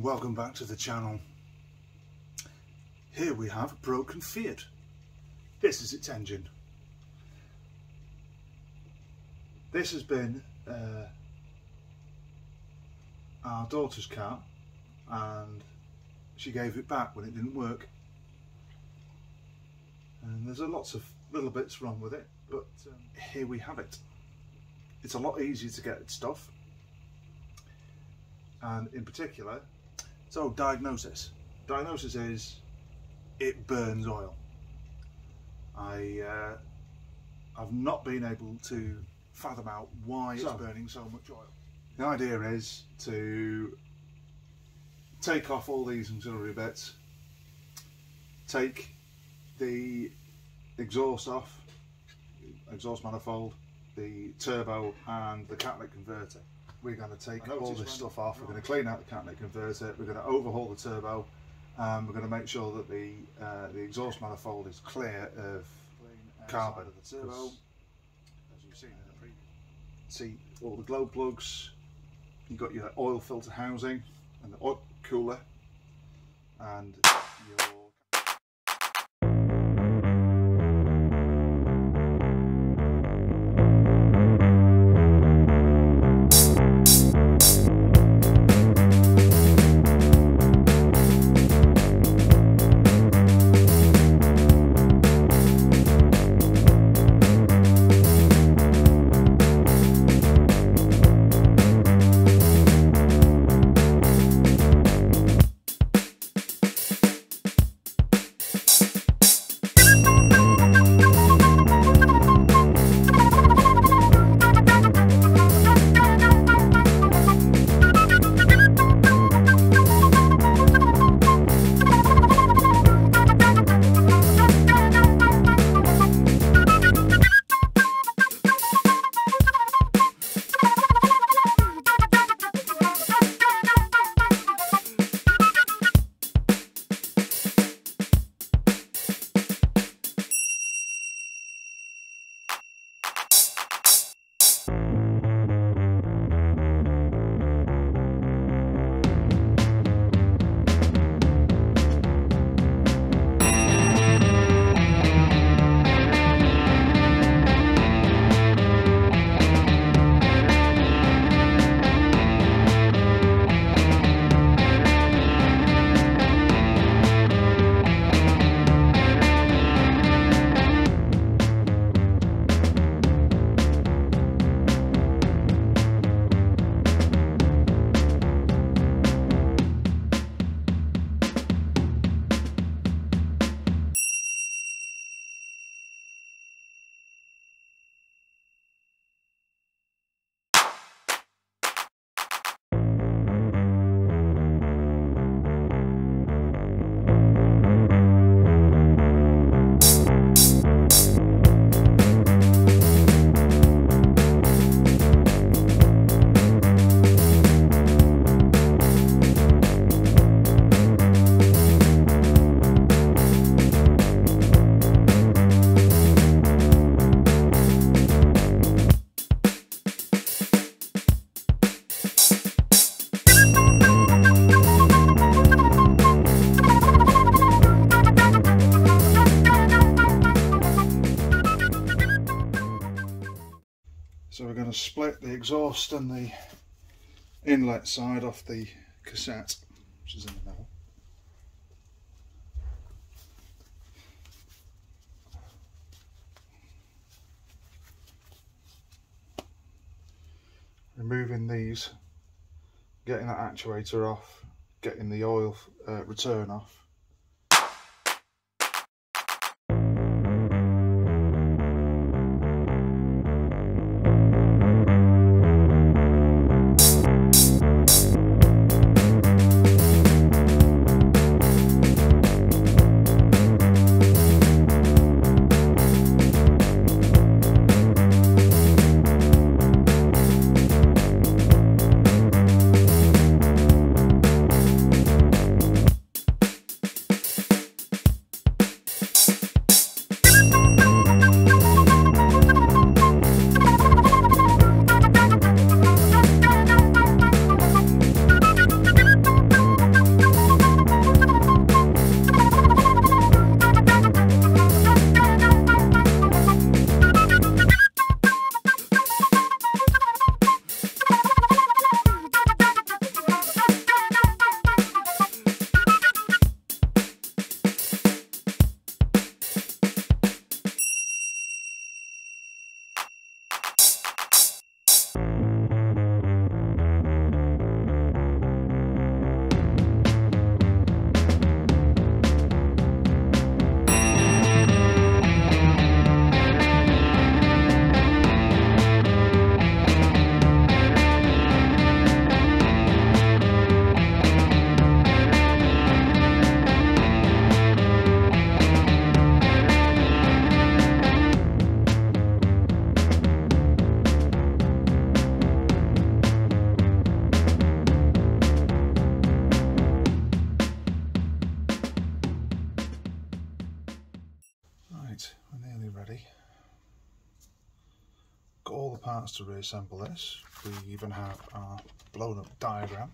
And welcome back to the channel. Here we have a broken Fiat. This is its engine. This has been uh, our daughter's car and she gave it back when it didn't work. And there's a lots of little bits wrong with it, but um, here we have it. It's a lot easier to get stuff and in particular, so diagnosis. Diagnosis is it burns oil. I uh, I've not been able to fathom out why so, it's burning so much oil. The idea is to take off all these auxiliary bits, take the exhaust off, exhaust manifold, the turbo and the catalytic converter we're going to take all this stuff off, we're going to clean out the catalytic converter, we're going to overhaul the turbo, and we're going to make sure that the uh, the exhaust manifold is clear of carbon. Of the turbo, as you've seen in the previous. See all the glow plugs, you've got your oil filter housing and the oil cooler, and exhaust and the inlet side off the cassette, which is in the middle. Removing these, getting that actuator off, getting the oil uh, return off. Reassemble this. We even have our blown up diagram.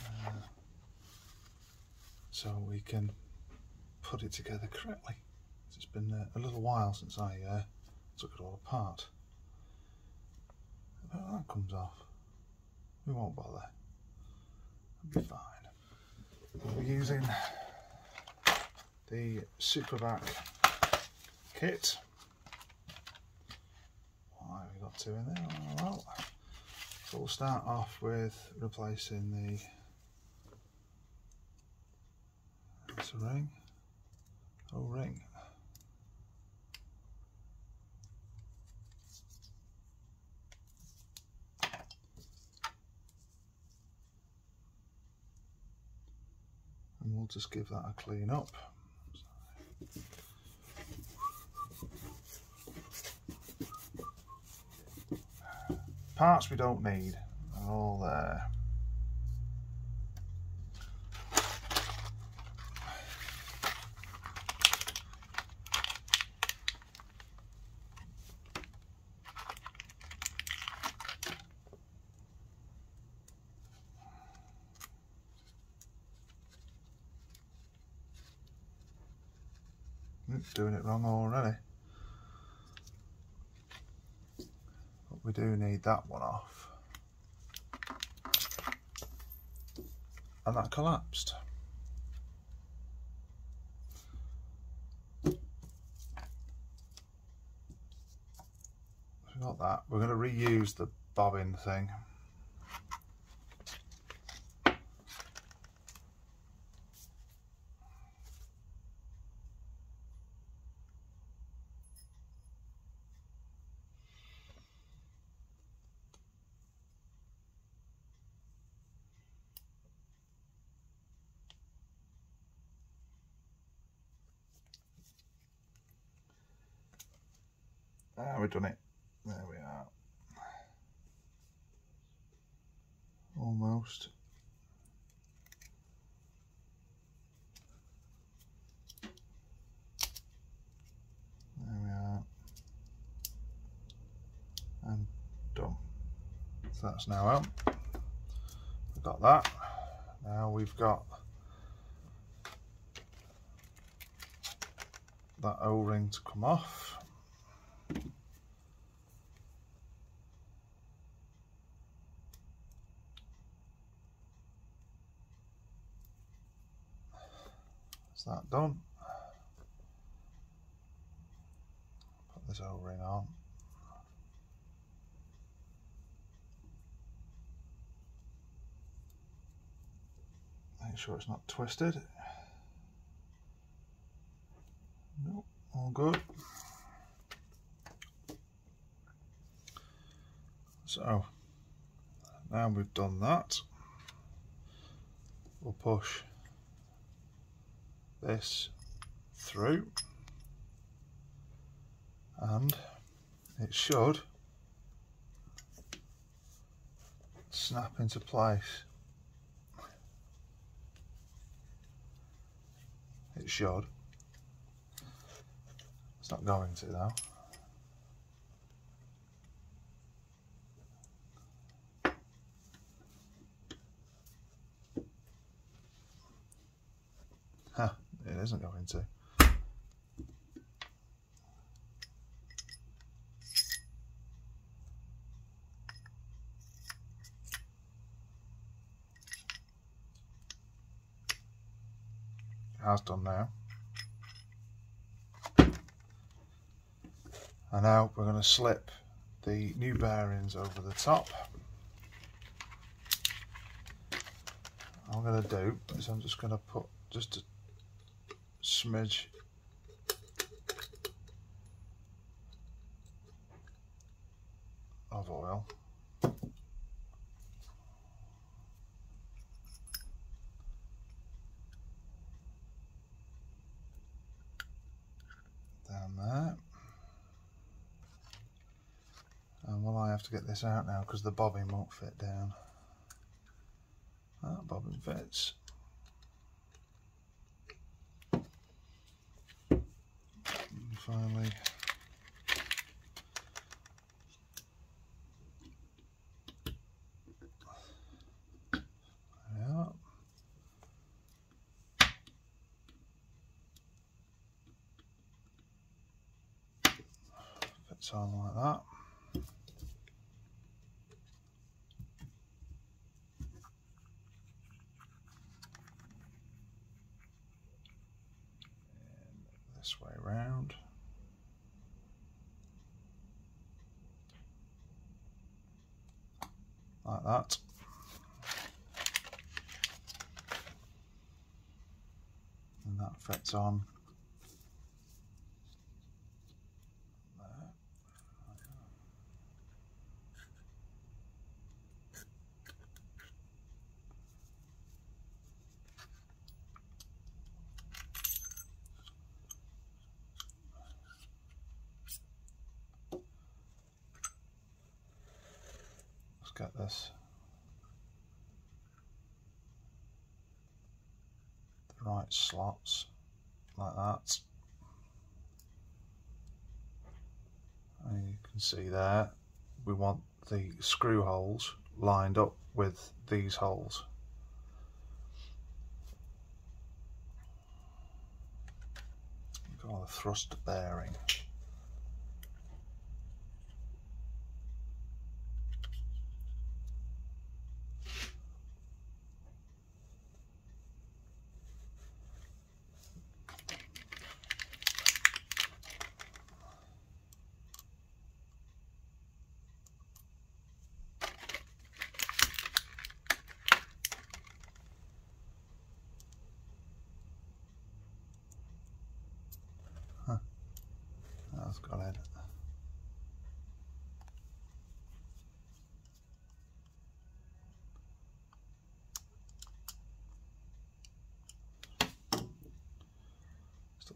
Uh, so we can put it together correctly. It's been uh, a little while since I uh, took it all apart. If that comes off, we won't bother. It'll be fine. We'll be using the Superback kit. Well, so we'll start off with replacing the that's a ring. Oh ring. And we'll just give that a clean up. Parts we don't need are all there. Hmm, doing it wrong already. We do need that one off. And that collapsed. got that. We're going to reuse the bobbin thing. Ah, we've done it. There we are. Almost. There we are. And done. So that's now out. We've got that. Now we've got that O-ring to come off. That's that done. Put this O-ring on. Make sure it's not twisted. Nope, all good. So now we've done that, we'll push this through and it should snap into place. It should. It's not going to though. It isn't going to. has done now. And now we're going to slip the new bearings over the top. I'm going to do is I'm just going to put just a smidge. Of oil. Down there. And well I have to get this out now because the bobbin won't fit down? That bobbin fits finally yeah. Fits on like that. this way round. Like that. And that fits on Let's get this. Right slots like that. And you can see there, we want the screw holes lined up with these holes. Got the thrust bearing. That's got it.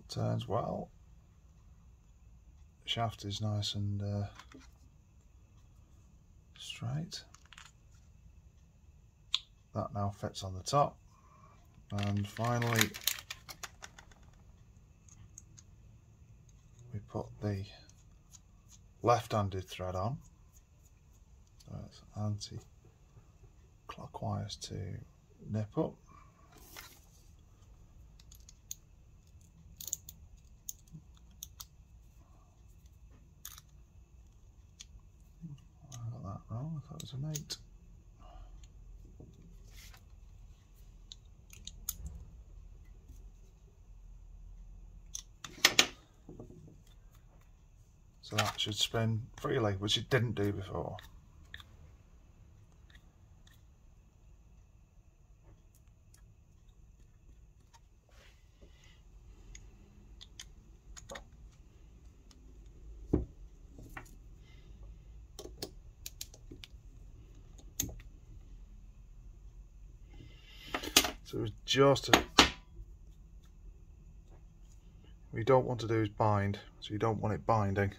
Turns well. The Shaft is nice and uh, straight. That now fits on the top. And finally we put the left-handed thread on so it's anti-clockwise to nip up I got that wrong, I thought it was an 8 So that should spin freely, which it didn't do before. So it's just a, we don't want to do is bind, so you don't want it binding.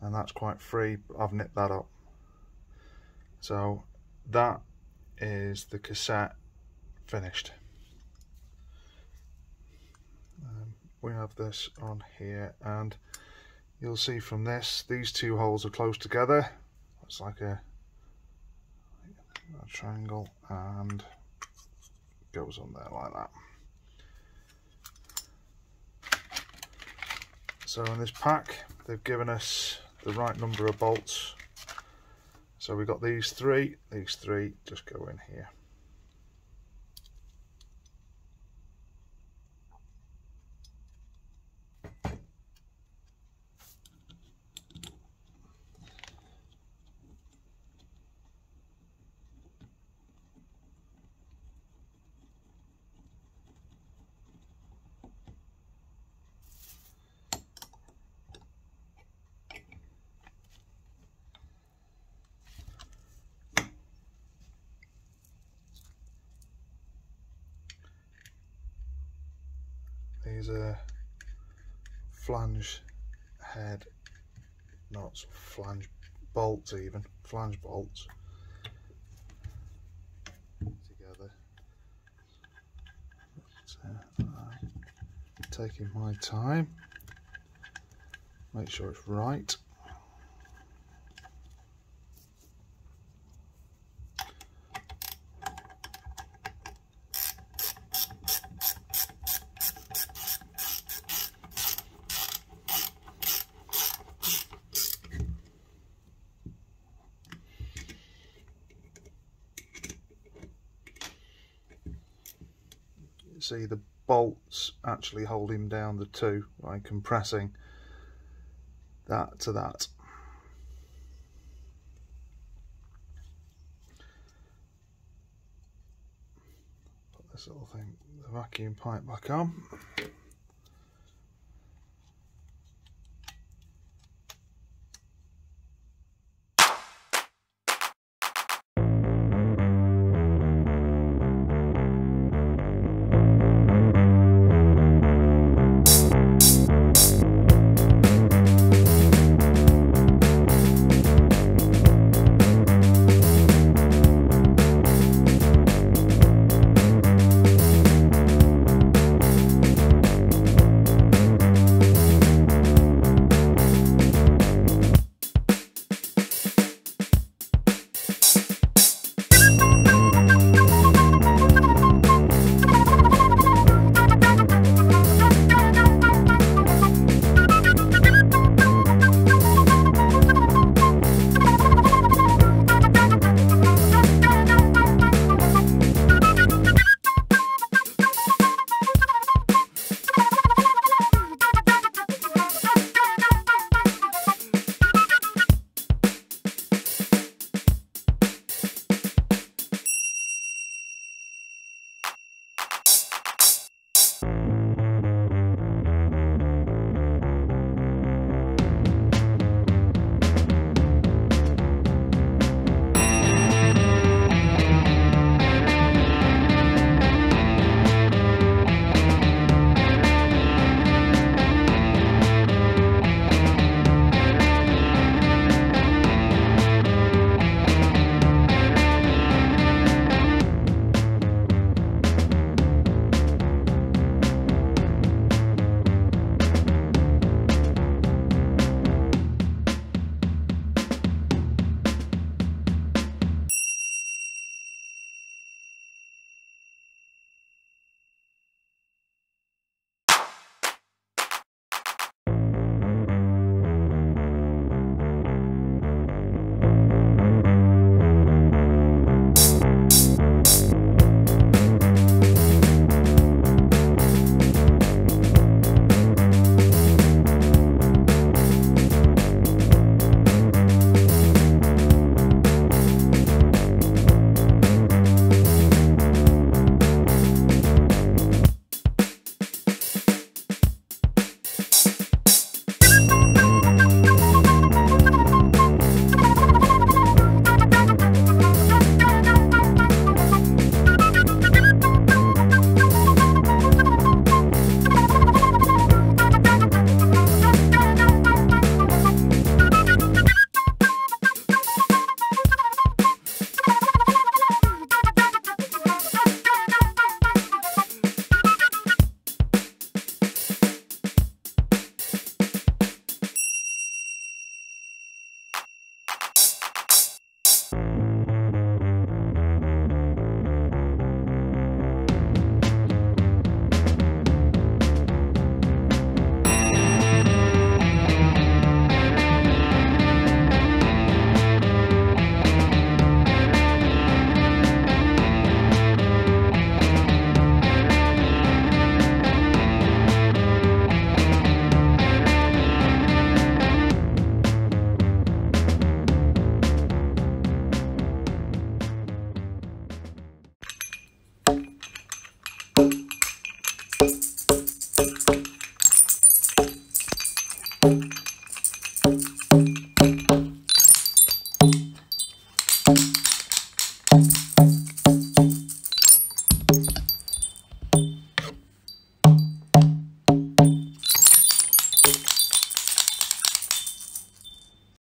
And that's quite free. I've nipped that up. So that is the cassette finished. Um, we have this on here and you'll see from this these two holes are close together. It's like a, a triangle and goes on there like that so in this pack they've given us the right number of bolts. So we've got these three, these three just go in here. These a flange head nuts, flange bolts even, flange bolts together. So, uh, taking my time. make sure it's right. See the bolts actually holding down the two by compressing that to that. Put this little thing, the vacuum pipe back on.